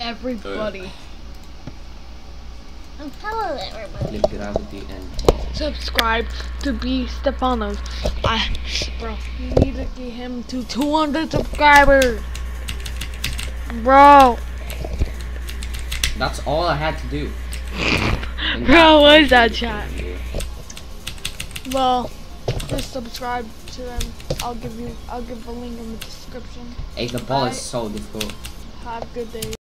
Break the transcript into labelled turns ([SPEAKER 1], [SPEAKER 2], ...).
[SPEAKER 1] everybody.
[SPEAKER 2] Oh, hello everybody.
[SPEAKER 3] Gravity and
[SPEAKER 1] Subscribe to Bstefanos. I, bro, you need to get him to 200 subscribers. Bro,
[SPEAKER 3] that's all I had to do. Bro,
[SPEAKER 1] Bro, what is that chat? well, just subscribe to them. I'll give you, I'll give a link in the description.
[SPEAKER 3] Hey, the ball
[SPEAKER 1] Bye.
[SPEAKER 3] is so difficult.
[SPEAKER 1] Have a good day.